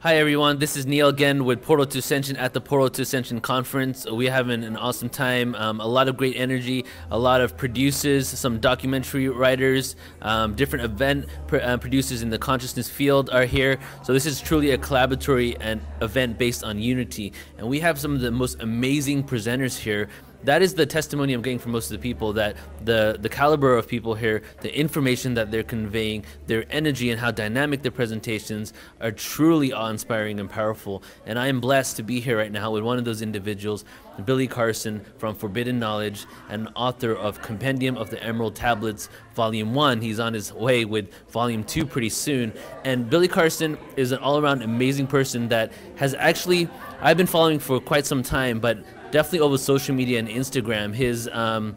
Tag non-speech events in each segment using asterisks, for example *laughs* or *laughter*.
Hi everyone, this is Neil again with Portal to Ascension at the Portal to Ascension conference. We're having an awesome time, um, a lot of great energy, a lot of producers, some documentary writers, um, different event pr- uh, producers in the consciousness field are here. So this is truly a collaboratory and event based on unity. And we have some of the most amazing presenters here that is the testimony I'm getting from most of the people that the the caliber of people here, the information that they're conveying, their energy and how dynamic their presentations are truly awe-inspiring and powerful. And I am blessed to be here right now with one of those individuals, Billy Carson from Forbidden Knowledge, and author of Compendium of the Emerald Tablets, Volume 1. He's on his way with Volume 2 pretty soon. And Billy Carson is an all around amazing person that has actually, I've been following for quite some time, but definitely over social media and Instagram. His um,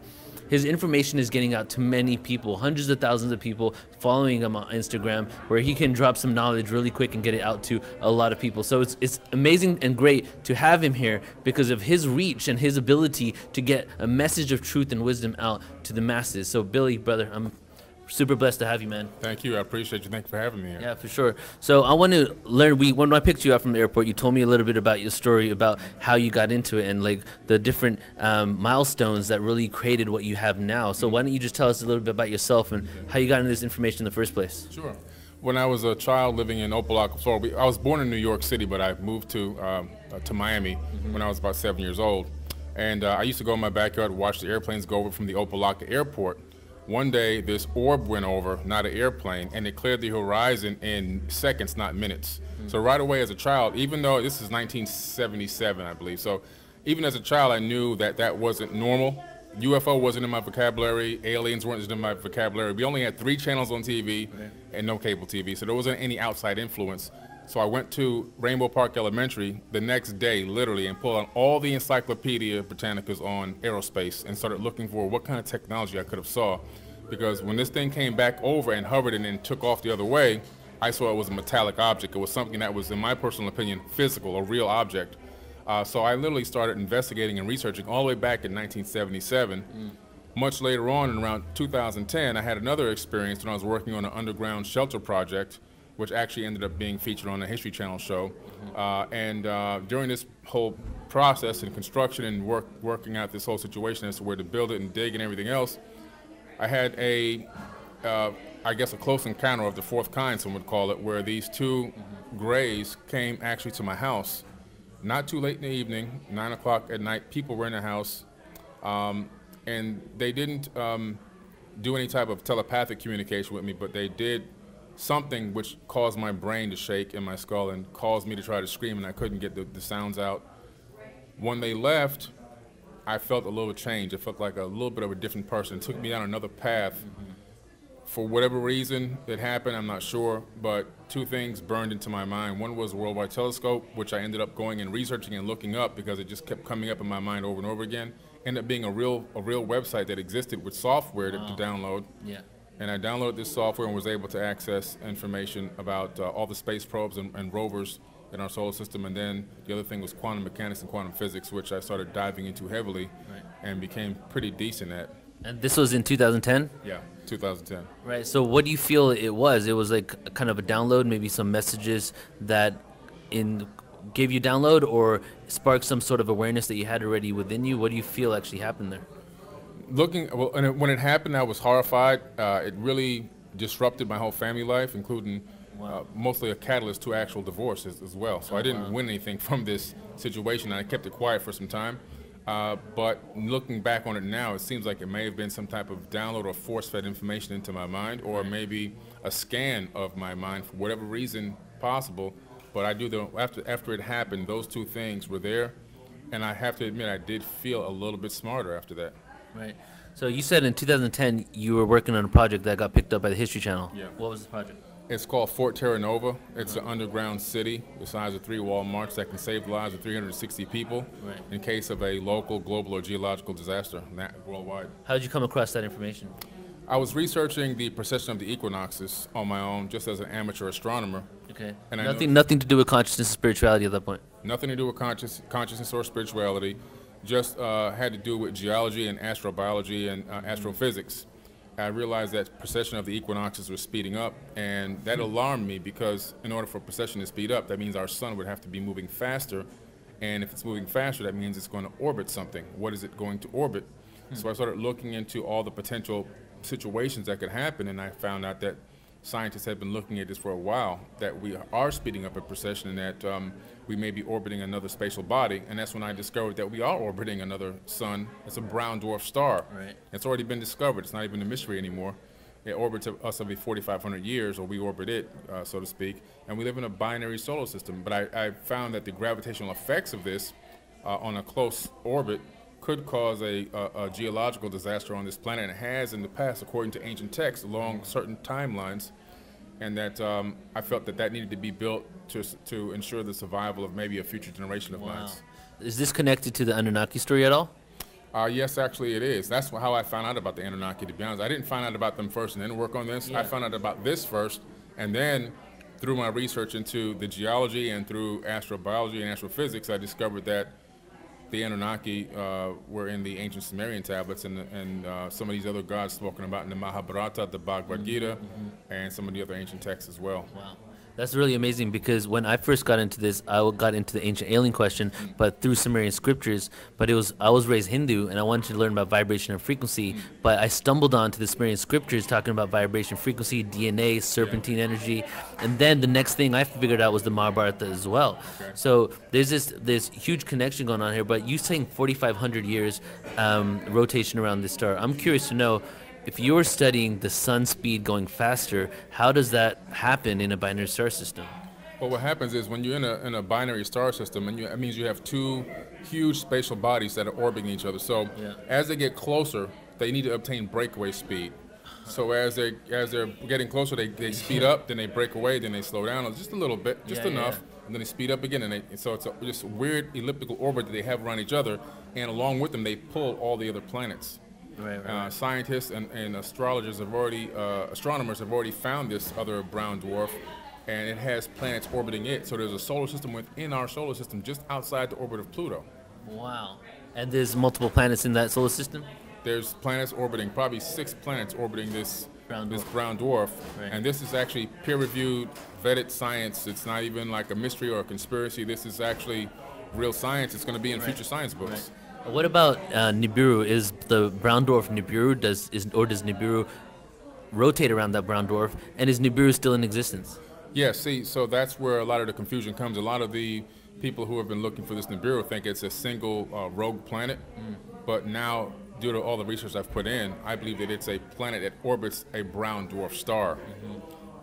his information is getting out to many people, hundreds of thousands of people following him on Instagram, where he can drop some knowledge really quick and get it out to a lot of people. So it's it's amazing and great to have him here because of his reach and his ability to get a message of truth and wisdom out to the masses. So Billy, brother, I'm super blessed to have you, man. Thank you. I appreciate you. Thank you for having me here. Yeah, for sure. So I want to learn. We when I picked you up from the airport, you told me a little bit about your story, about how you got into it, and like the different um, milestones that really created what you have now. So why don't you just tell us a little bit about yourself and how you got into this information in the first place? Sure. When I was a child living in Opa-locka, Florida, I was born in New York City, but I moved to um, uh, to Miami mm-hmm. when I was about seven years old. And uh, I used to go in my backyard, watch the airplanes go over from the Opa-locka airport one day, this orb went over, not an airplane, and it cleared the horizon in seconds, not minutes. Mm-hmm. So right away, as a child, even though this is 1977, I believe, so even as a child, I knew that that wasn't normal. UFO wasn't in my vocabulary. Aliens weren't in my vocabulary. We only had three channels on TV and no cable TV, so there wasn't any outside influence. So I went to Rainbow Park Elementary the next day, literally, and pulled out all the Encyclopedia Britannicas on aerospace and started looking for what kind of technology I could have saw. Because when this thing came back over and hovered and then took off the other way, I saw it was a metallic object. It was something that was, in my personal opinion, physical, a real object. Uh, so I literally started investigating and researching all the way back in 1977. Mm. Much later on, in around 2010, I had another experience when I was working on an underground shelter project which actually ended up being featured on the History Channel show. Uh, and uh, during this whole process and construction and work, working out this whole situation as to where to build it and dig and everything else, I had a, uh, I guess, a close encounter of the fourth kind, some would call it, where these 2 grays came actually to my house. Not too late in the evening, 9 o'clock at night, people were in the house, um, and they didn't um, do any type of telepathic communication with me, but they did something which caused my brain to shake in my skull and caused me to try to scream, and I couldn't get the, the sounds out. When they left, I felt a little change. It felt like a little bit of a different person. It took me down another path. Mm-hmm. For whatever reason it happened, I'm not sure, but two things burned into my mind. One was the Worldwide Telescope, which I ended up going and researching and looking up because it just kept coming up in my mind over and over again. Ended up being a real a real website that existed with software wow. to, to download. Yeah and I downloaded this software and was able to access information about uh, all the space probes and, and, rovers in our solar system. And then the other thing was quantum mechanics and quantum physics, which I started diving into heavily right. and became pretty decent at. And this was in 2010? Yeah, 2010. Right. So what do you feel it was? It was like kind of a download, maybe some messages that in gave you download or sparked some sort of awareness that you had already within you? What do you feel actually happened there? looking well, and when it happened, I was horrified. Uh, it really disrupted my whole family life, including wow. uh, mostly a catalyst to actual divorce as, as well. So oh, I didn't wow. win anything *laughs* from this situation. I kept it quiet for some time. Uh, but looking back on it now, it seems like it may have been some type of download or force-fed information into my mind, or maybe a scan of my mind for whatever reason possible. But I do the after after it happened, those two things were there, and I have to admit I did feel a little bit smarter after that. Right. So you said in 2010 you were working on a project that got picked up by the History Channel. Yeah. What was the project? It's called Fort Terra Nova. It's an underground city the size of three Walmarts that can save the lives of 360 people right. in case of a local, global, or geological disaster worldwide. How did you come across that information? I was researching the precession of the equinoxes on my own, just as an amateur astronomer. Okay. And nothing, nothing to do with consciousness and spirituality at that point. Nothing to do with conscious, consciousness or spirituality just uh, had to do with geology and astrobiology and uh, astrophysics. I realized that precession of the equinoxes was speeding up, and that hmm. alarmed me because in order for precession to speed up, that means our sun would have to be moving faster, and if it's moving faster, that means it's going to orbit something. What is it going to orbit? Hmm. So I started looking into all the potential situations that could happen, and I found out that scientists have been looking at this for a while, that we are speeding up a precession and that um, we may be orbiting another spatial body. And that's when I discovered that we are orbiting another sun. It's a brown dwarf star. Right. It's already been discovered. It's not even a mystery anymore. It orbits us every 4,500 years, or we orbit it, uh, so to speak. And we live in a binary solar system. But I, I found that the gravitational effects of this uh, on a close orbit could cause a, a, a, geological disaster on this planet, and it has in the past, according to ancient texts, along certain timelines. And that um, I felt that that needed to be built to, to ensure the survival of maybe a future generation of Wow. mines. Is this connected to the Anunnaki story at all? Uh, yes, actually, it is. That's how I found out about the Anunnaki. To be honest, I didn't find out about them first and then work on this. Yeah. I found out about this first, and then through my research into the geology and through astrobiology and astrophysics, I discovered that the Anunnaki uh, were in the ancient Sumerian tablets and, and uh, some of these other gods spoken about in the Mahabharata, the Bhagavad Gita, and some of the other ancient texts as well. Wow. That's really amazing because when I first got into this, I got into the ancient alien question, but through Sumerian scriptures. But it was I was raised Hindu and I wanted to learn about vibration and frequency. But I stumbled onto the Sumerian scriptures talking about vibration, frequency, DNA, serpentine energy, and then the next thing I figured out was the Mahabharata as well. So there's this this huge connection going on here. But you saying 4,500 years um, rotation around this star? I'm curious to know if you're studying the sun speed going faster, how does that happen in a binary star system? Well, what happens is when you're in a, in a binary star system, and you, that means you have two huge spatial bodies that are orbiting each other. So Yeah. as they get closer, they need to obtain breakaway speed. So as they as they're getting closer, they, they speed up, then they break away, then they slow down just a little bit, just Yeah, enough, yeah. and then they speed up again. And, they, and so it's a, just a weird elliptical orbit that they have around each other, and along with them, they pull all the other planets. Right, Uh, scientists and, and astrologers have already, uh, astronomers have already found this other brown dwarf, and it has planets orbiting it. So there's a solar system within our solar system, just outside the orbit of Pluto. Wow. And there's multiple planets in that solar system? There's planets orbiting, probably six planets orbiting this Brown this dwarf. brown dwarf, Right. and this is actually peer-reviewed, vetted science. It's not even like a mystery or a conspiracy. This is actually real science. It's going to be in future science books. What about uh, Nibiru? Is the brown dwarf Nibiru? Does is or does Nibiru rotate around that brown dwarf? And is Nibiru still in existence? Yeah, see, so that's where a lot of the confusion comes. A lot of the people who have been looking for this Nibiru think it's a single uh, rogue planet, but now, due to all the research I've put in, I believe that it's a planet that orbits a brown dwarf star,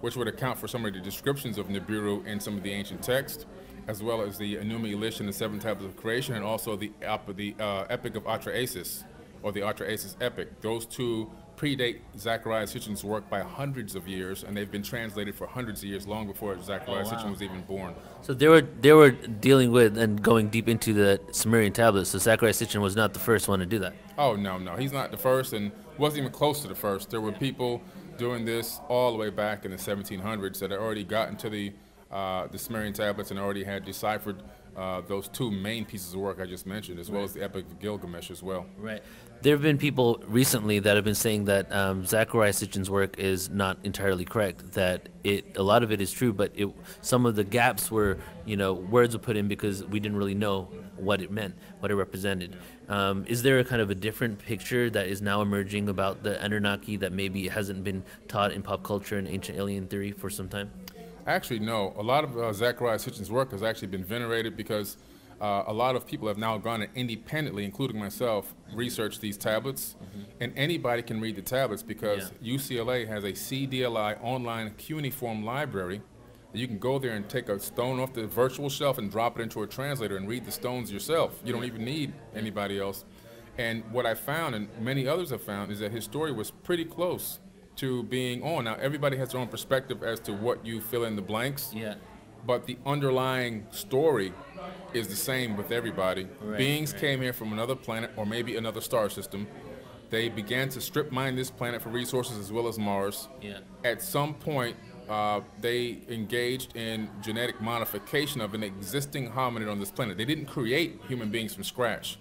which would account for some of the descriptions of Nibiru in some of the ancient texts, as well as the Enuma Elish and the Seven Tablets of Creation, and also the, ep- the uh, Epic of Atrahasis, or the Atrahasis Epic. Those two predate Zacharias Sitchin's work by hundreds of years, and they've been translated for hundreds of years, long before Zacharias Oh, wow. Sitchin was even born. So they were they were dealing with and going deep into the Sumerian tablets. So Zacharias Sitchin was not the first one to do that. Oh no, no, he's not the first, and wasn't even close to the first. There were people doing this all the way back in the 1700s that had already gotten to the uh, the Sumerian tablets and already had deciphered uh, those two main pieces of work I just mentioned, as well as the Epic of Gilgamesh as well. Right. There have been people recently that have been saying that um, Zacharias Sitchin's work is not entirely correct. That it a lot of it is true, but it some of the gaps were you know words were put in because we didn't really know what it meant, what it represented. Um, is there a kind of a different picture that is now emerging about the Anunnaki that maybe hasn't been taught in pop culture and ancient alien theory for some time? Actually, no. A lot of uh, Zacharias Sitchin's work has actually been venerated because uh, a lot of people have now gone and independently, including myself, researched these tablets. And anybody can read the tablets because UCLA has a CDLI online cuneiform library. You can go there and take a stone off the virtual shelf and drop it into a translator and read the stones yourself. You don't even need anybody else. And what I found, and many others have found, is that his story was pretty close to being on. Now, everybody has their own perspective as to what you fill in the blanks Yeah. but the underlying story is the same with everybody. Right, Beings right. came here from another planet or maybe another star system. They began to strip mine this planet for resources as well as Mars. Yeah. At some point, uh, they engaged in genetic modification of an existing hominid on this planet. They didn't create human beings from scratch.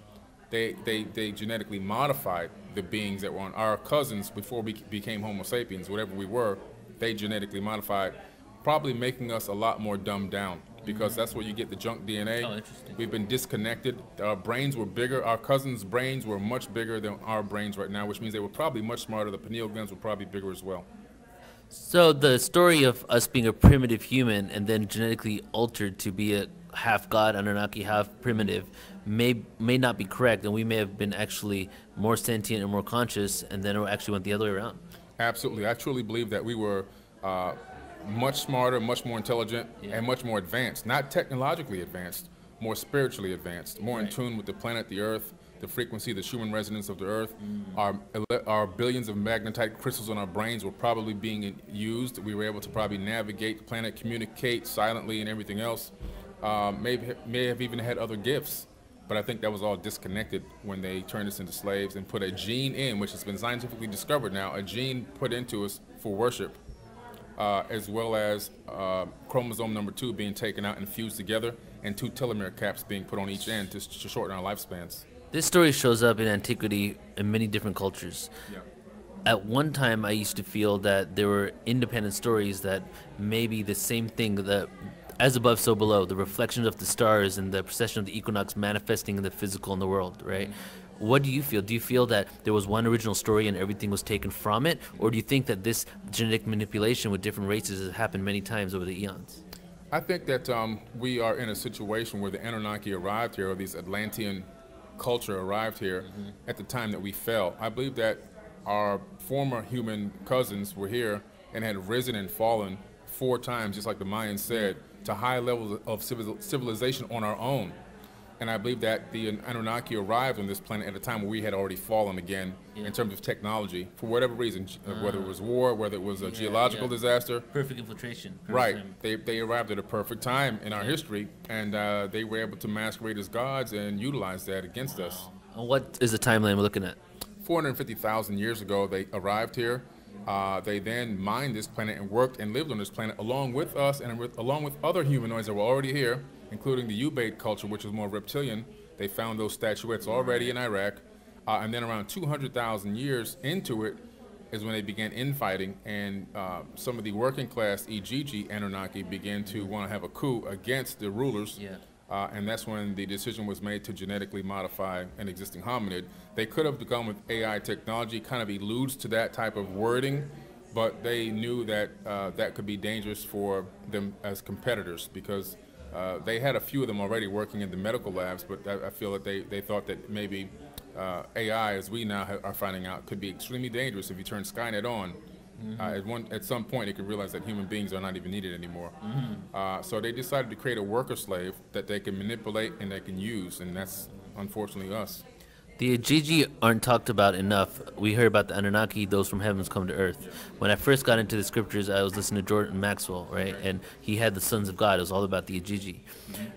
They, they, they genetically modified the beings that were on our cousins before we became Homo sapiens, whatever we were, they genetically modified, probably making us a lot more dumbed down because mm-hmm. that's where you get the junk DNA. Oh, interesting. We've been disconnected. Our brains were bigger. Our cousins' brains were much bigger than our brains right now, which means they were probably much smarter. The pineal glands were probably bigger as well. So the story of us being a primitive human and then genetically altered to be a half god, Anunnaki, half primitive, may may not be correct, and we may have been actually more sentient and more conscious, and then it actually went the other way around. Absolutely. I truly believe that we were uh, much smarter, much more intelligent, Yeah. and much more advanced. Not technologically advanced, more spiritually advanced, more in tune with the planet, the Earth, the frequency, the Schumann resonance of the Earth. Mm. Our, our billions of magnetite crystals on our brains were probably being used. We were able to probably navigate the planet, communicate silently, and everything else. Um, maybe may have even had other gifts. But I think that was all disconnected when they turned us into slaves and put a gene in, which has been scientifically discovered now, a gene put into us for worship, uh, as well as uh, chromosome number two being taken out and fused together, and two telomere caps being put on each end to, to shorten our lifespans. This story shows up in antiquity in many different cultures. Yeah. At one time, I used to feel that there were independent stories that maybe the same thing that as above, so below, the reflection of the stars and the precession of the equinox manifesting in the physical in the world, right? What do you feel? Do you feel that there was one original story and everything was taken from it? Or do you think that this genetic manipulation with different races has happened many times over the eons? I think that um, we are in a situation where the Anunnaki arrived here, or these Atlantean culture arrived here at the time that we fell. I believe that our former human cousins were here and had risen and fallen four times, just like the Mayans said, to high levels of civilization on our own. And I believe that the Anunnaki arrived on this planet at a time where we had already fallen again Yeah. in terms of technology, for whatever reason, uh, whether it was war, whether it was a geological yeah. disaster. Perfect infiltration. Right. They, they arrived at a perfect time in our history, and uh, they were able to masquerade as gods and utilize that against us. And what is the timeline we're looking at? 450,000 years ago, they arrived here. Uh, they then mined this planet and worked and lived on this planet along with us and with, along with other humanoids that were already here, including the Ubaid culture, which was more reptilian. They found those statuettes already in Iraq. Uh, and then around 200,000 years into it is when they began infighting, and uh, some of the working class Igigi Anunnaki began to want to have a coup against the rulers. Yeah. Uh, and that's when the decision was made to genetically modify an existing hominid. They could have begun with AI technology, kind of alludes to that type of wording, but they knew that uh, that could be dangerous for them as competitors because uh, they had a few of them already working in the medical labs, but I, I feel that they, they thought that maybe uh, AI, as we now are finding out, could be extremely dangerous if you turn Skynet on. Uh, at one, at some point, they could realize that human beings are not even needed anymore. Uh, so they decided to create a worker slave that they can manipulate and they can use, and that's unfortunately us. The Ajiji aren't talked about enough. We heard about the Anunnaki, those from heavens come to earth. When I first got into the scriptures, I was listening to Jordan Maxwell, right? And he had the sons of God. It was all about the Ajiji.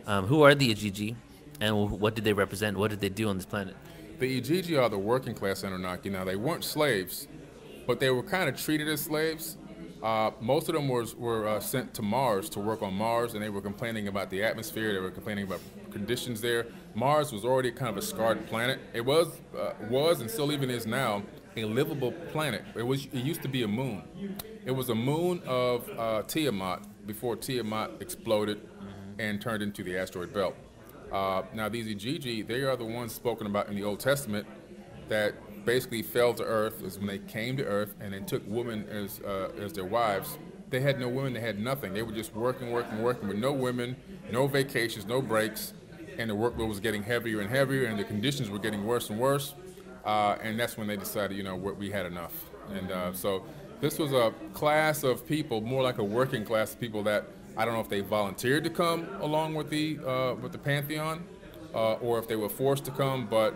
Um, who are the Ajiji, and what did they represent? What did they do on this planet? The Igigi are the working class Anunnaki. Now, they weren't slaves, but they were kind of treated as slaves. Uh, most of them was, were uh, sent to Mars to work on Mars, and they were complaining about the atmosphere. They were complaining about conditions there. Mars was already kind of a scarred planet. It was, uh, was, and still even is now, a livable planet. It was. It used to be a moon. It was a moon of uh, Tiamat before Tiamat exploded and turned into the asteroid belt. Uh, now, these Igigi, they are the ones spoken about in the Old Testament that basically fell to earth is when they came to earth and they took women as, uh, as their wives. They had no women, they had nothing. They were just working, working, working with no women, no vacations, no breaks, and the workload was getting heavier and heavier, and the conditions were getting worse and worse. Uh, and that's when they decided, you know, we had enough. And uh, so this was a class of people, more like a working class of people that I don't know if they volunteered to come along with the uh, with the pantheon, uh, or if they were forced to come. But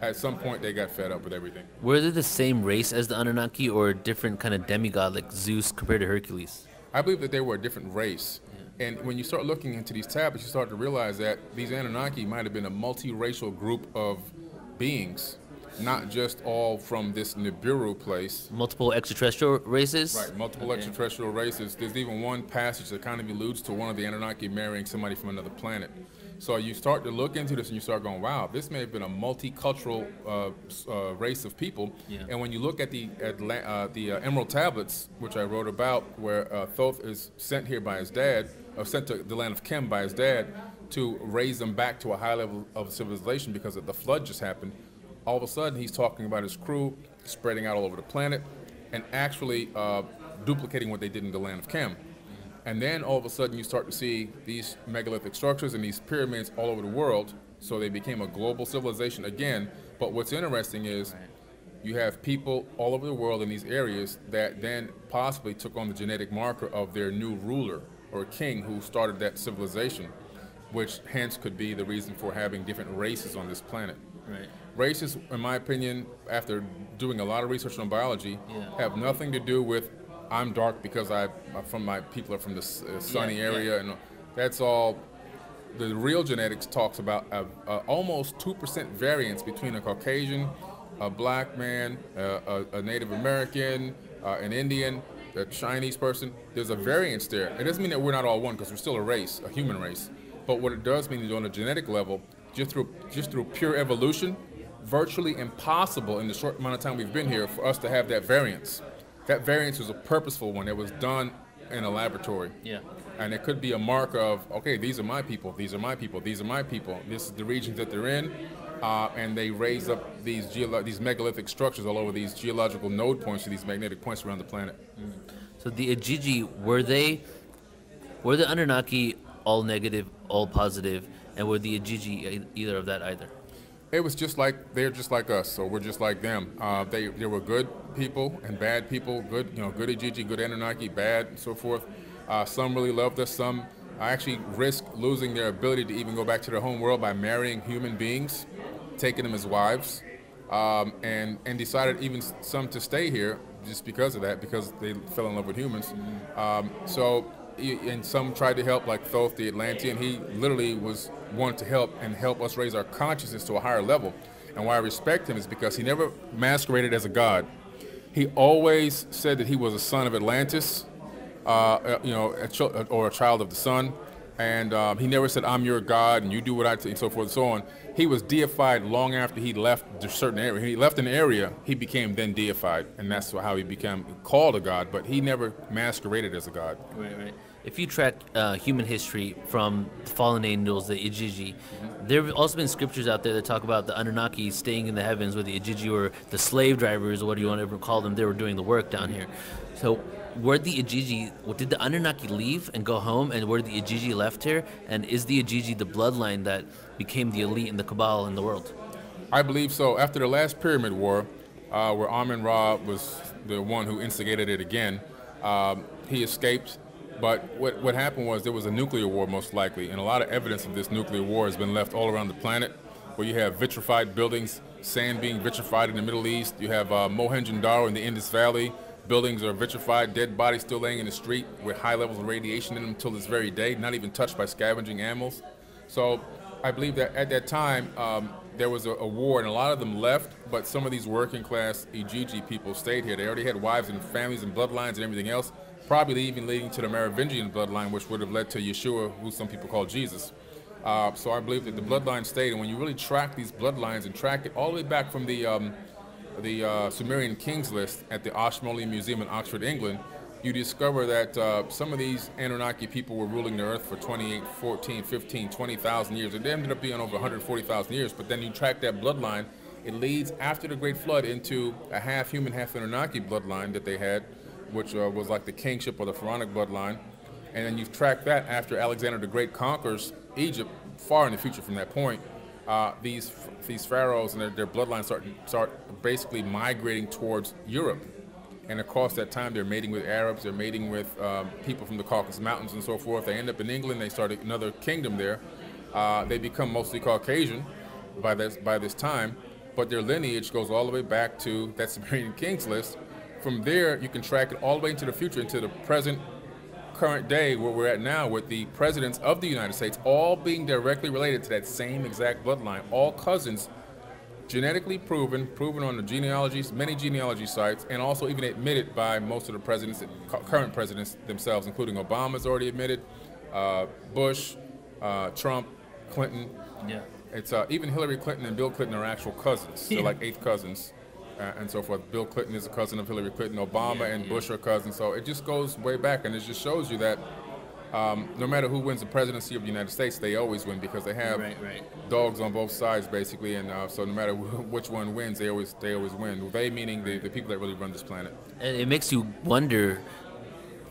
at some point, they got fed up with everything. Were they the same race as the Anunnaki, or a different kind of demigod like Zeus compared to Hercules? I believe that they were a different race. And when you start looking into these tablets, you start to realize that these Anunnaki might have been a multiracial group of beings, not just all from this Nibiru place. Multiple extraterrestrial races? Right, multiple Okay. extraterrestrial races. There's even one passage that kind of alludes to one of the Anunnaki marrying somebody from another planet. So you start to look into this and you start going, wow, this may have been a multicultural uh, uh, race of people. Yeah. And when you look at the at uh, the uh, Emerald Tablets, which I wrote about, where uh, Thoth is sent here by his dad, or sent to the land of Chem by his dad, to raise them back to a high level of civilization because of the flood just happened. All of a sudden, he's talking about his crew spreading out all over the planet, and actually uh, duplicating what they did in the land of Chem. And then all of a sudden you start to see these megalithic structures and these pyramids all over the world. So they became a global civilization again. But what's interesting is you have people all over the world in these areas that then possibly took on the genetic marker of their new ruler or king who started that civilization, which hence could be the reason for having different races on this planet. Right. Races, in my opinion, after doing a lot of research on biology, Yeah. have nothing to do with I'm dark because I I'm from my people are from the uh, sunny Yeah, area, and that's all. The real genetics talks about a, a almost two percent variance between a Caucasian, a black man, uh, a, a Native American, uh, an Indian, a Chinese person. There's a variance there. It doesn't mean that we're not all one because we're still a race, a human race. But what it does mean is on a genetic level, just through just through pure evolution, virtually impossible in the short amount of time we've been here for us to have that variance. That variance was a purposeful one. It was done in a laboratory. Yeah. And it could be a mark of, okay, these are my people, these are my people, these are my people. This is the regions that they're in. Uh, and they raise up these geolo- these megalithic structures all over these geological node points to these magnetic points around the planet. So the Ajiji were they were the Anunnaki all negative, all positive, and were the Ajiji either of that either? It was just like they're just like us, so we're just like them. Uh, they they were good people and bad people. Good, you know, good Igigi, good Anunnaki, bad, and so forth. Uh, some really loved us. Some actually risked losing their ability to even go back to their home world by marrying human beings, taking them as wives, um, and and decided even some to stay here just because of that, because they fell in love with humans. Um, so and some tried to help, like Thoth the Atlantean. He literally was wanted to help and help us raise our consciousness to a higher level. And why I respect him is because he never masqueraded as a god. He always said that he was a son of Atlantis, uh, uh, you know, a ch- or a child of the sun. And um, he never said, "I'm your god," and you do what I say, and so forth and so on. He was deified long after he left a certain area. He left an area, he became then deified, and that's how he became called a god. But he never masqueraded as a god. Right, right. If you track uh, human history from the fallen angels, the Igigi, there have also been scriptures out there that talk about the Anunnaki staying in the heavens, where the Igigi were the slave drivers, or what do you want to call them? They were doing the work down here. So, were the Igigi, did the Anunnaki leave and go home, and were the Igigi left here? And is the Igigi the bloodline that became the elite in the Cabal in the world? I believe so. After the last Pyramid War, uh, where Amun Ra was the one who instigated it again, um, he escaped. But what, what happened was there was a nuclear war, most likely, and a lot of evidence of this nuclear war has been left all around the planet, where you have vitrified buildings, sand being vitrified in the Middle East. You have uh, Mohenjo-Daro in the Indus Valley. Buildings are vitrified, dead bodies still laying in the street with high levels of radiation in them until this very day, not even touched by scavenging animals. So I believe that at that time um, there was a, a war, and a lot of them left, but some of these working class Igigi people stayed here. They already had wives and families and bloodlines and everything else, probably even leading to the Merovingian bloodline, which would have led to Yeshua, who some people call Jesus. Uh, so I believe that the bloodline stayed, and when you really track these bloodlines and track it all the way back from the um, the uh, Sumerian kings list at the Ashmolean Museum in Oxford, England, you discover that uh, some of these Anunnaki people were ruling the earth for 28, 14, 15, 20,000 years. It ended up being over 140,000 years, but then you track that bloodline, it leads after the Great Flood into a half human, half Anunnaki bloodline that they had, which uh, was like the kingship or the pharaonic bloodline. And then you've tracked that after Alexander the Great conquers Egypt, far in the future from that point. Uh, these these pharaohs and their, their bloodlines start start basically migrating towards Europe, and across that time they're mating with Arabs, they're mating with um, people from the Caucasus Mountains and so forth. They end up in England, they start another kingdom there. Uh, they become mostly Caucasian by this by this time, but their lineage goes all the way back to that Sumerian kings list. From there, you can track it all the way into the future, into the present current day where we're at now with the presidents of the United States all being directly related to that same exact bloodline, all cousins, genetically proven, proven on the genealogies, many genealogy sites, and also even admitted by most of the presidents, current presidents themselves, including Obama's already admitted, uh, Bush, uh, Trump, Clinton. Yeah. It's uh, even Hillary Clinton and Bill Clinton are actual cousins. They're Yeah. like eighth cousins, and so forth. Bill Clinton is a cousin of Hillary Clinton. Obama Yeah, and yeah. Bush are cousins. So it just goes way back, and it just shows you that um, no matter who wins the presidency of the United States, they always win because they have Right, right. dogs on both sides, basically. And uh, so no matter wh- which one wins, they always they always win. They meaning the, the people that really run this planet. And it makes you wonder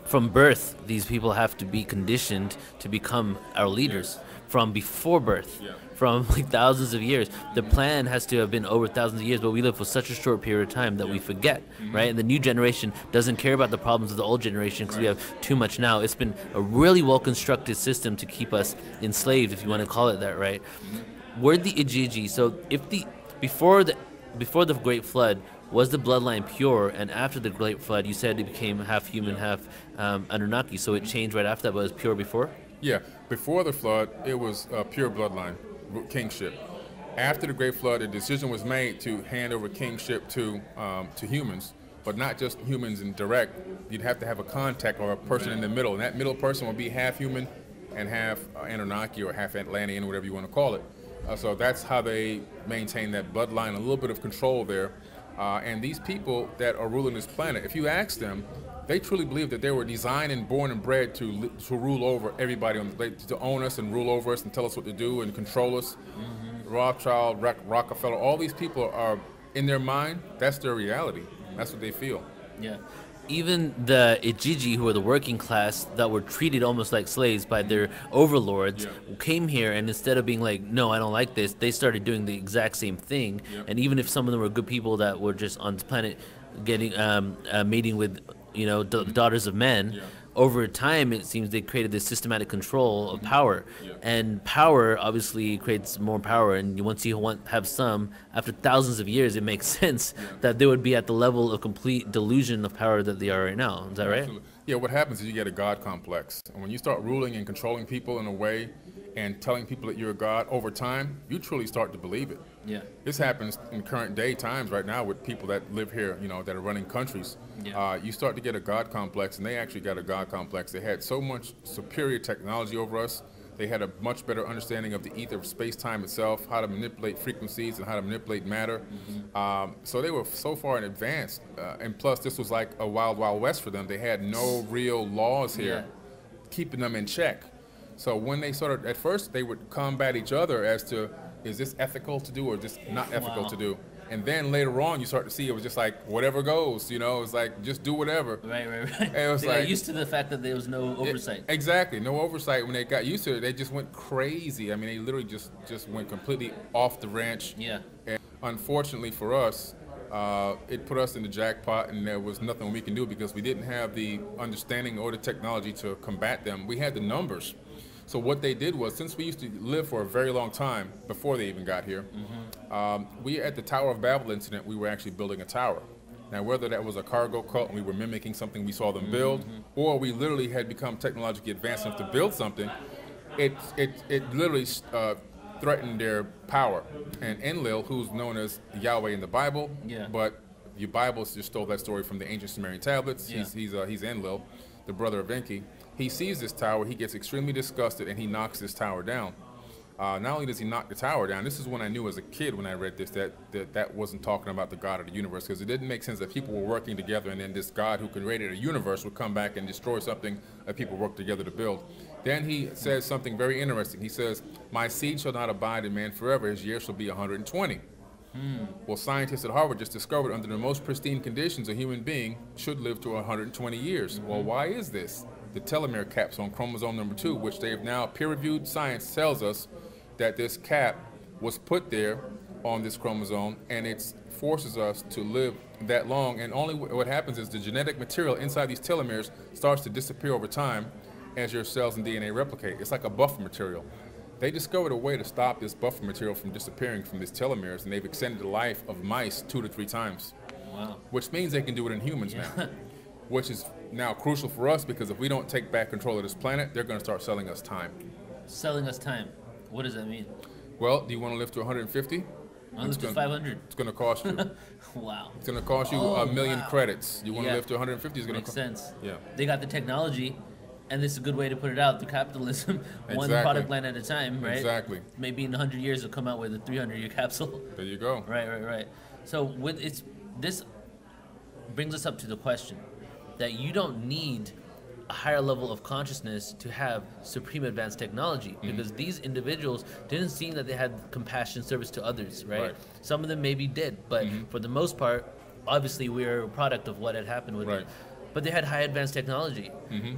from birth, these people have to be conditioned to become our leaders from before birth, Yeah. from *laughs* like thousands of years. The plan has to have been over thousands of years, but we live for such a short period of time that we forget, mm-hmm. right? And the new generation doesn't care about the problems of the old generation because we have too much now. It's been a really well constructed system to keep us enslaved, if you want to call it that, right? Mm-hmm. Where the Igigi? So if the before the before the Great Flood, was the bloodline pure? And after the Great Flood, you said it became half human, half um, Anunnaki. So it mm-hmm. changed right after that, but it was pure before? Yeah, before the flood, it was uh, pure bloodline, kingship. After the great flood, a decision was made to hand over kingship to um, to humans, but not just humans in direct. You'd have to have a contact or a person in the middle, and that middle person would be half human and half uh, Anunnaki or half Atlantean, whatever you want to call it. Uh, so that's how they maintain that bloodline, a little bit of control there. Uh, and these people that are ruling this planet, if you ask them, they truly believe that they were designed and born and bred to to rule over everybody on the, to own us and rule over us and tell us what to do and control us. Rothschild, Rock, Rockefeller, all these people are in their mind. That's their reality. That's what they feel. Yeah. Even the Igigi, who were the working class that were treated almost like slaves by their overlords, Yeah. came here and instead of being like, no, I don't like this, they started doing the exact same thing. Yeah. And even if some of them were good people that were just on this planet getting um, uh, mating with, you know, d- daughters of men, Yeah. over time it seems they created this systematic control of power. Mm-hmm. Yeah. And power obviously creates more power. And once you want have some, after thousands of years, it makes *laughs* sense that they would be at the level of complete delusion of power that they are right now. Is that right? Absolutely. Yeah, what happens is you get a God complex. And when you start ruling and controlling people in a way and telling people that you're a God over time, you truly start to believe it. Yeah. This happens in current day times right now with people that live here, you know, that are running countries. Yeah. Uh, you start to get a God complex, and they actually got a God complex. They had so much superior technology over us. They had a much better understanding of the ether of space time itself, how to manipulate frequencies and how to manipulate matter. Mm-hmm. Um, so they were so far in advance. Uh, and plus, this was like a wild, wild west for them. They had no real laws here keeping them in check. So when they sort of, at first, they would combat each other as to is this ethical to do or just not ethical Wow. to do. And then later on, you start to see it was just like whatever goes. You know, it's like just do whatever. Right, right, right. It was they got like- used to the fact that there was no oversight. Exactly, no oversight. When they got used to it, they just went crazy. I mean, they literally just just went completely off the ranch. yeah. And unfortunately for us, uh, it put us in the jackpot, and there was nothing we can do because we didn't have the understanding or the technology to combat them. We had the numbers. So what they did was, since we used to live for a very long time before they even got here, um, we at the Tower of Babel incident, we were actually building a tower. Now, whether that was a cargo cult and we were mimicking something we saw them build, or we literally had become technologically advanced enough to build something, it it it literally uh, threatened their power. And Enlil, who's known as Yahweh in the Bible, Yeah. but your Bible just stole that story from the ancient Sumerian tablets. Yeah. He's he's uh, he's Enlil, the brother of Enki. He sees this tower, he gets extremely disgusted, and he knocks this tower down. Uh, not only does he knock the tower down, this is when I knew as a kid when I read this that that, that wasn't talking about the God of the universe because it didn't make sense that people were working together and then this God who created a universe would come back and destroy something that people worked together to build. Then he says something very interesting. He says, My seed shall not abide in man forever, his years shall be 120. Well, scientists at Harvard just discovered under the most pristine conditions, a human being should live to 120 years. Well, why is this? The telomere caps on chromosome number two, which they have now peer-reviewed science tells us that this cap was put there on this chromosome, and it forces us to live that long. And only wh- what happens is the genetic material inside these telomeres starts to disappear over time as your cells and DNA replicate. It's like a buffer material. They discovered a way to stop this buffer material from disappearing from these telomeres, and they've extended the life of mice two to three times, Wow. which means they can do it in humans now, *laughs* which is now crucial for us because if we don't take back control of this planet, they're going to start selling us time. Selling us time. What does that mean? Well, do you want to live to 150? I live to gonna- 500. It's going to cost you. *laughs* Wow. It's going to cost you Oh, a million wow. credits. You want Yeah. to live to 150? It's going to Makes sense. Yeah. They got the technology, And this is a good way to put it out. The capitalism, *laughs* one Exactly. product line at a time, right? Exactly. Maybe in 100 years, it'll come out with a 300 year capsule. *laughs* There you go. Right, right, right. So with it's this brings us up to the question that you don't need a higher level of consciousness to have supreme advanced technology Mm-hmm. because these individuals didn't seem that they had compassion service to others right, Right. Mm-hmm. some of them maybe did but for the most part obviously we're a product of what had happened with Right. it but they had high advanced technology Mm-hmm.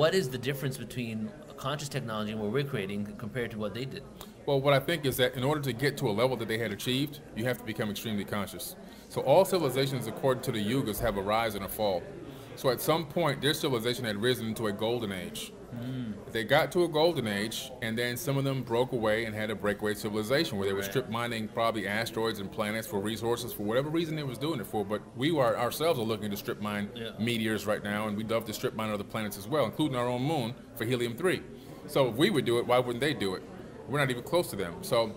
What is the difference between conscious technology and what we're creating compared to what they did Well, what I think is that in order to get to a level that they had achieved, you have to become extremely conscious. So all civilizations, according to the Yugas, have a rise and a fall. So at some point, their civilization had risen into a golden age. Hmm. They got to a golden age, and then some of them broke away and had a breakaway civilization where they were strip mining probably asteroids and planets for resources for whatever reason they was doing it for. But we are ourselves are looking to strip mine Yeah. meteors right now, and we'd love to strip mine other planets as well, including our own moon for helium three. So if we would do it, why wouldn't they do it? We're not even close to them. So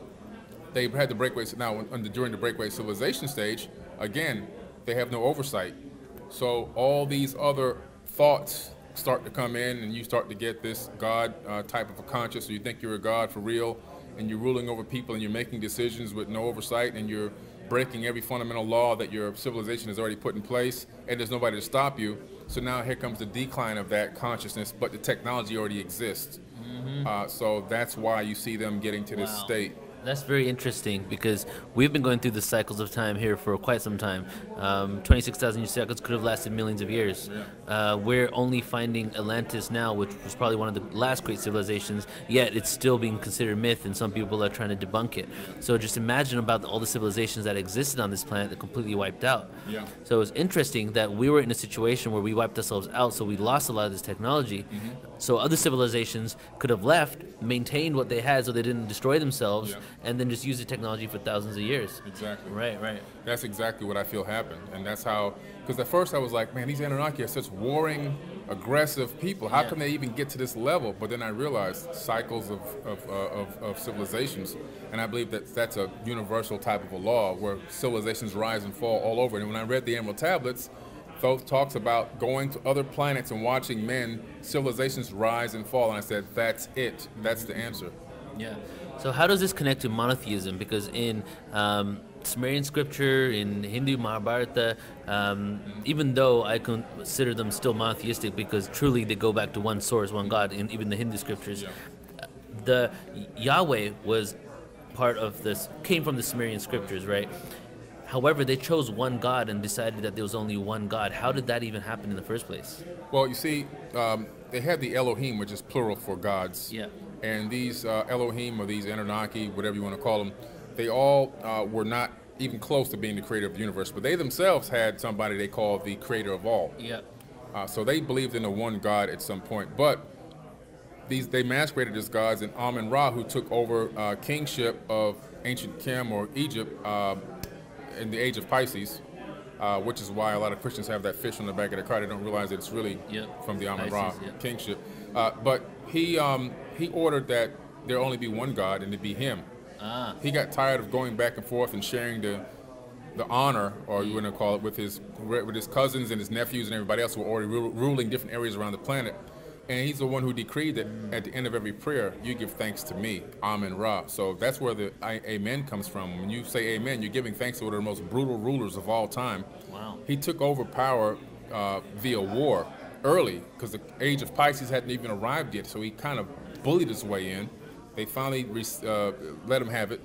they had the breakaway now during the breakaway civilization stage. Again, they have no oversight. So all these other thoughts start to come in, and you start to get this God uh, type of a conscious. So you think you're a God for real, and you're ruling over people, and you're making decisions with no oversight, and you're breaking every fundamental law that your civilization has already put in place, and there's nobody to stop you. So now here comes the decline of that consciousness, but the technology already exists. Uh, so that's why you see them getting to this Wow. state. That's very interesting because we've been going through the cycles of time here for quite some time. Um, 26,000 year cycles could have lasted millions of years. Uh, we're only finding Atlantis now, which was probably one of the last great civilizations, yet it's still being considered myth, and some people are trying to debunk it. So just imagine about all the civilizations that existed on this planet that completely wiped out. Yeah. So it's interesting that we were in a situation where we wiped ourselves out, so we lost a lot of this technology. Mm-hmm. So other civilizations could have left, maintained what they had so they didn't destroy themselves, Yeah. And then just use the technology for thousands of years. Exactly. Right, right. That's exactly what I feel happened, and that's how. Because at first I was like, man, these Anunnaki are such warring, aggressive people. How Yeah. come they even get to this level? But then I realized cycles of of, uh, of of civilizations, and I believe that that's a universal type of a law where civilizations rise and fall all over. And when I read the Emerald Tablets. Thoth talks about going to other planets and watching men, civilizations rise and fall, and I said, "That's it. That's the answer." Yeah. So how does this connect to monotheism? Because in um, Sumerian scripture, in Hindu Mahabharata, um, even though I consider them still monotheistic because truly they go back to one source, one God, in even the Hindu scriptures, Yeah. the Yahweh was part of this, came from the Sumerian scriptures, right? However, they chose one God and decided that there was only one God. How did that even happen in the first place? Well, you see, um, they had the Elohim, which is plural for gods. Yeah. And these uh, Elohim or these Anunnaki, whatever you want to call them, they all uh, were not even close to being the creator of the universe, but they themselves had somebody they called the creator of all. Yeah. Uh, so they believed in the one God at some point, but these they masqueraded as gods, and Amun Ra, who took over uh, kingship of ancient Kim or Egypt uh, in the age of Pisces, uh, which is why a lot of Christians have that fish on the back of their car. They don't realize that it's really Yep. from the Amun Ra yeah. kingship. Uh, but he um, he ordered that there only be one God and it be him. Ah. He got tired of going back and forth and sharing the the honor, or you want to call it, with his with his cousins and his nephews and everybody else who were already ru- ruling different areas around the planet. And he's the one who decreed that at the end of every prayer, you give thanks to me, Amen Ra. So that's where the I, Amen comes from. When you say Amen, you're giving thanks to one of the most brutal rulers of all time. Wow. He took over power uh, via war early because the age of Pisces hadn't even arrived yet. So he kind of bullied his way in. They finally re- uh, let him have it.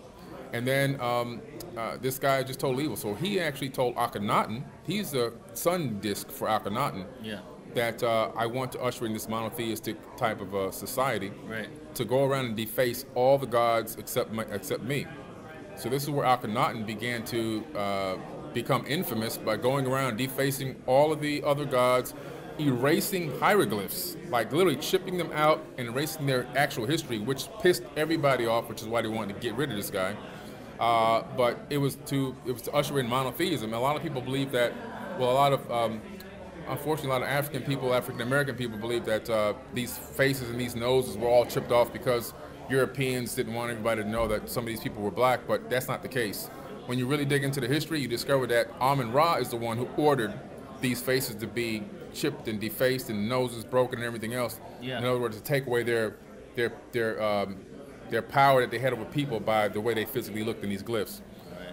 And then um, uh, this guy just told evil. So he actually told Akhenaten, he's the sun disk for Akhenaten, Yeah. That uh, I want to usher in this monotheistic type of uh, society Right. to go around and deface all the gods except my, except me. So this is where Akhenaten began to uh, become infamous by going around defacing all of the other gods, erasing hieroglyphs, like literally chipping them out and erasing their actual history, which pissed everybody off, which is why they wanted to get rid of this guy. Uh, but it was to it was to usher in monotheism. A lot of people believe that. Well, a lot of um, unfortunately, a lot of African people, African American people, believe that uh, these faces and these noses were all chipped off because Europeans didn't want everybody to know that some of these people were black. But that's not the case. When you really dig into the history, you discover that Amun Ra is the one who ordered these faces to be chipped and defaced and noses broken and everything else. Yeah. In other words, to take away their their their um, their power that they had over people by the way they physically looked in these glyphs.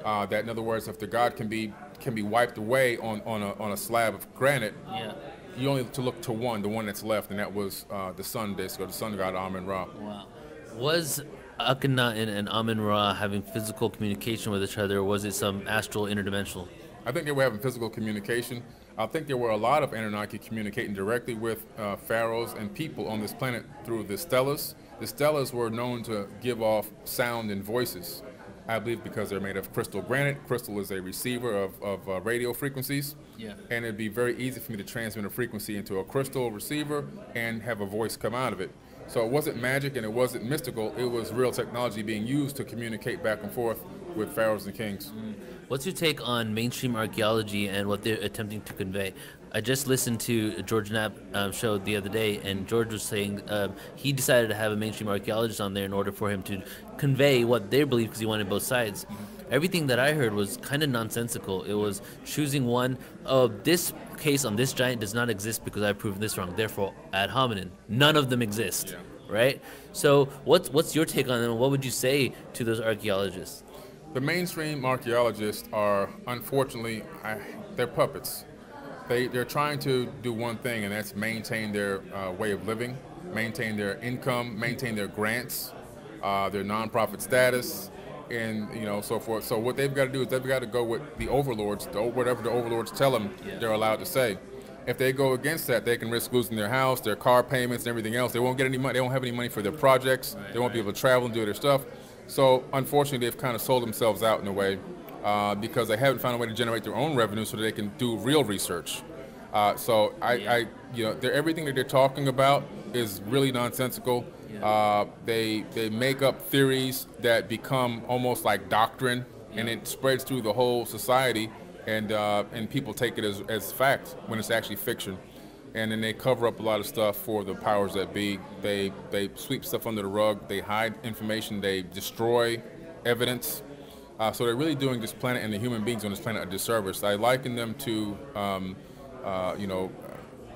Uh, that in other words, if the god can be can be wiped away on, on a on a slab of granite, Yeah. you only have to look to one, the one that's left, and that was uh, the sun disk or the sun god Amun Ra. Wow. Was Akhenaten and Amun Ra having physical communication with each other, or was it some astral interdimensional? I think they were having physical communication. I think there were a lot of Anunnaki communicating directly with uh, pharaohs and people on this planet through the stelas. The stelas were known to give off sound and voices, I believe because they're made of crystal granite. Crystal is a receiver of, of uh, radio frequencies. Yeah. And it'd be very easy for me to transmit a frequency into a crystal receiver and have a voice come out of it. So it wasn't magic and it wasn't mystical, it was real technology being used to communicate back and forth with pharaohs and kings. What's your take on mainstream archaeology and what they're attempting to convey? I just listened to George Knapp um, show the other day, and George was saying um, he decided to have a mainstream archaeologist on there in order for him to convey what they believe because he wanted both sides. Everything that I heard was kind of nonsensical. It was choosing one. Oh, this case on this giant does not exist because I've proven this wrong. Therefore, ad hominem. None of them exist. Yeah. Right. So, what's what's your take on them? What would you say to those archaeologists? The mainstream archaeologists are, unfortunately, I, they're puppets. They, they're trying to do one thing, and that's maintain their uh, way of living, maintain their income, maintain their grants, uh, their nonprofit status, and you know so forth. So what they've got to do is they've got to go with the overlords, the, whatever the overlords tell them Yeah. they're allowed to say. If they go against that, they can risk losing their house, their car payments, and everything else. They won't get any money. They won't have any money for their projects. they won't be able to travel and do their stuff. So unfortunately, they've kind of sold themselves out in a way uh, because they haven't found a way to generate their own revenue so that they can do real research. Uh, so I, I, you know, they're, everything that they're talking about is really nonsensical. Uh, they they make up theories that become almost like doctrine, and it spreads through the whole society, and uh, and people take it as, as fact when it's actually fiction. And then they cover up a lot of stuff for the powers that be. They they sweep stuff under the rug. They hide information. They destroy evidence. Uh, so they're really doing this planet and the human beings on this planet a disservice. I liken them to, um, uh, you know,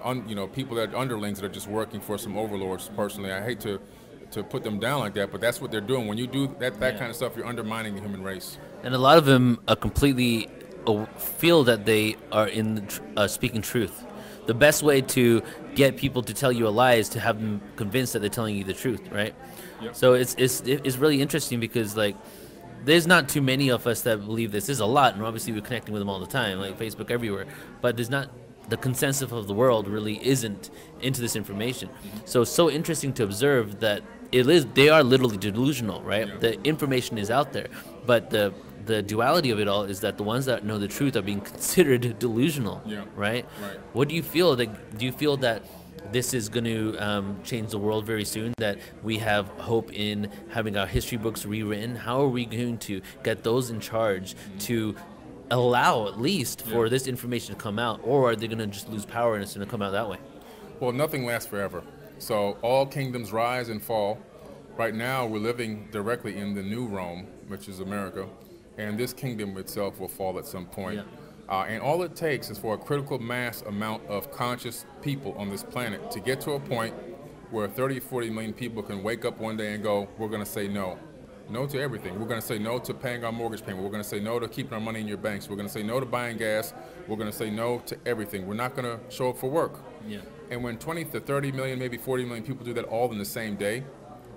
un, you know, people that underlings that are just working for some overlords. Personally, I hate to to put them down like that, but that's what they're doing. When you do that that Yeah. kind of stuff, you're undermining the human race. And a lot of them uh, completely uh, feel that they are in the tr- uh, speaking truth. The best way to get people to tell you a lie is to have them convinced that they're telling you the truth, right? Yep. So it's it's it's really interesting because like there's not too many of us that believe this. There's a lot, and obviously we're connecting with them all the time, like Facebook everywhere. But there's not the consensus of the world really isn't into this information. So it's so interesting to observe that it is they are literally delusional, right? Yeah. The information is out there, but the the duality of it all is that the ones that know the truth are being *laughs* considered delusional, Yeah. right? Right. What do you feel? Like, do you feel that this is going to um, change the world very soon? That we have hope in having our history books rewritten? How are we going to get those in charge to allow, at least, for Yeah. this information to come out, or are they going to just lose power and it's going to come out that way? Well, nothing lasts forever. So all kingdoms rise and fall. Right now, we're living directly in the new Rome, which is America, and this kingdom itself will fall at some point. Yeah. Uh, and all it takes is for a critical mass amount of conscious people on this planet to get to a point where 30, 40 million people can wake up one day and go, we're going to say no. No to everything. We're going to say no to paying our mortgage payment. We're going to say no to keeping our money in your banks. We're going to say no to buying gas. We're going to say no to everything. We're not going to show up for work. Yeah. And when 20 to 30 million, maybe 40 million people do that all in the same day,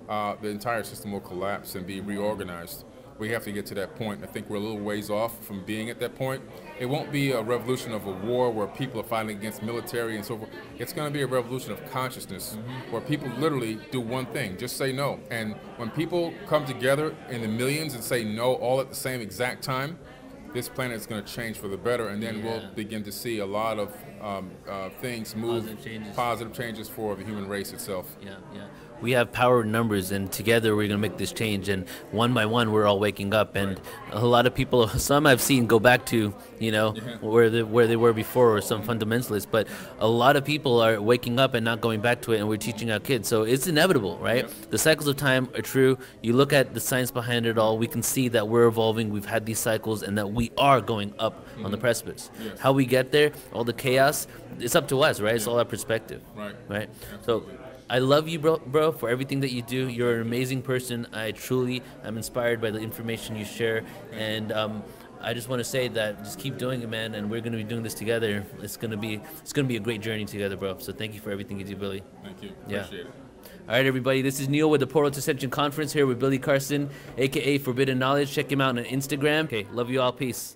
uh, the entire system will collapse and be reorganized. We have to get to that point. I think we're a little ways off from being at that point. It won't be a revolution of a war where people are fighting against military and so forth. It's going to be a revolution of consciousness where people literally do one thing, just say no. And when people come together in the millions and say no all at the same exact time, this planet is going to change for the better, and then Yeah. we'll begin to see a lot of um, uh, things move, Positive changes. positive changes for the human race itself. Yeah, yeah. We have power in numbers, and together we're gonna make this change. And one by one, we're all waking up. And a lot of people, *laughs* some I've seen go back to, you know, where they, where they were before, or some fundamentalists. But a lot of people are waking up and not going back to it, and we're teaching our kids. So it's inevitable, right? The cycles of time are true. You look at the science behind it all. We can see that we're evolving. We've had these cycles, and that we are going up on the mm-hmm. precipice. Yes. How we get there, all the chaos, it's up to us, right? It's all our perspective. Right. Right. So I love you, bro, bro, for everything that you do. You're an amazing person. I truly am inspired by the information you share, and um, I just want to say that just keep doing it, man. And we're gonna be doing this together. It's gonna be it's gonna be a great journey together, bro. So thank you for everything you do, Billy. Thank you. Yeah. It. All right, everybody. This is Neil with the Portal to Ascension Conference here with Billy Carson, aka Forbidden Knowledge. Check him out on Instagram. Okay, love you all. Peace.